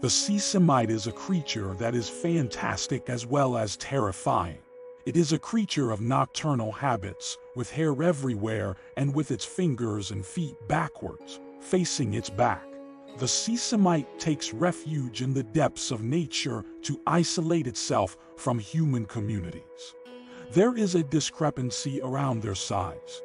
The Sisimite is a creature that is fantastic as well as terrifying. It is a creature of nocturnal habits, with hair everywhere and with its fingers and feet backwards, facing its back. The Sisimite takes refuge in the depths of nature to isolate itself from human communities. There is a discrepancy around their size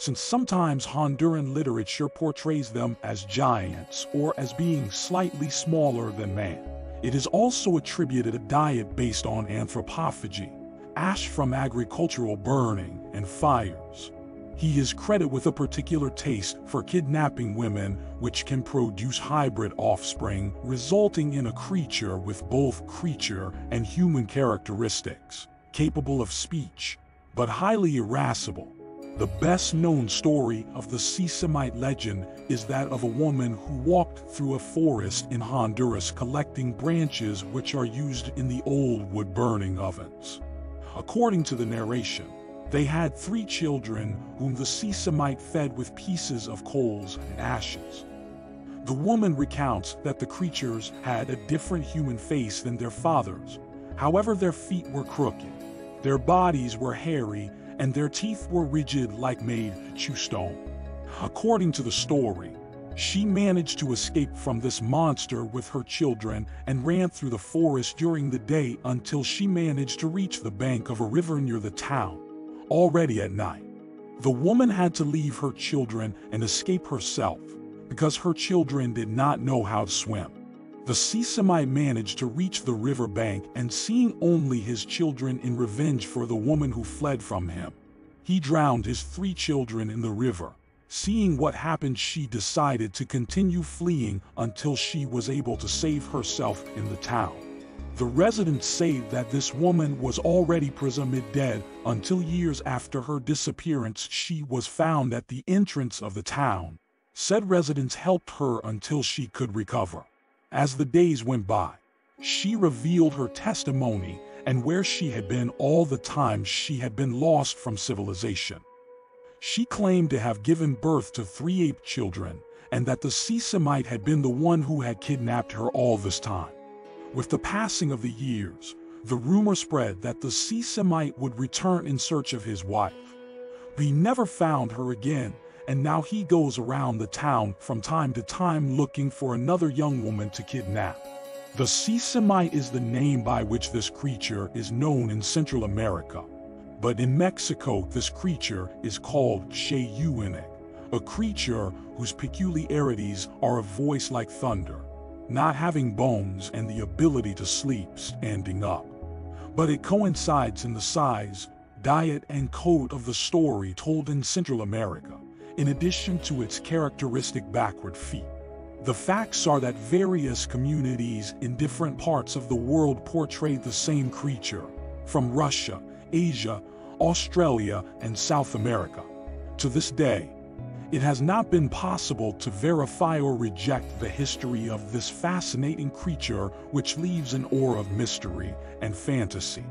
since sometimes Honduran literature portrays them as giants or as being slightly smaller than man. It is also attributed a diet based on anthropophagy, ash from agricultural burning and fires. He is credited with a particular taste for kidnapping women which can produce hybrid offspring, resulting in a creature with both creature and human characteristics, capable of speech, but highly irascible. The best known story of the Sea legend is that of a woman who walked through a forest in Honduras collecting branches which are used in the old wood burning ovens. According to the narration, they had three children whom the Sea fed with pieces of coals and ashes. The woman recounts that the creatures had a different human face than their fathers. However, their feet were crooked, their bodies were hairy, and their teeth were rigid like made chewstone. According to the story, she managed to escape from this monster with her children and ran through the forest during the day until she managed to reach the bank of a river near the town, already at night. The woman had to leave her children and escape herself because her children did not know how to swim. The Sea managed to reach the river bank and seeing only his children in revenge for the woman who fled from him, he drowned his three children in the river. Seeing what happened, she decided to continue fleeing until she was able to save herself in the town. The residents say that this woman was already presumed dead until years after her disappearance she was found at the entrance of the town. Said residents helped her until she could recover. As the days went by, she revealed her testimony and where she had been all the time she had been lost from civilization. She claimed to have given birth to three ape children and that the Sisimite had been the one who had kidnapped her all this time. With the passing of the years, the rumor spread that the Sisimite would return in search of his wife. We never found her again and now he goes around the town from time to time looking for another young woman to kidnap. The Sisimite is the name by which this creature is known in Central America. But in Mexico, this creature is called Xeyuinik, a creature whose peculiarities are a voice like thunder, not having bones and the ability to sleep standing up. But it coincides in the size, diet, and code of the story told in Central America in addition to its characteristic backward feet. The facts are that various communities in different parts of the world portray the same creature, from Russia, Asia, Australia, and South America. To this day, it has not been possible to verify or reject the history of this fascinating creature which leaves an aura of mystery and fantasy.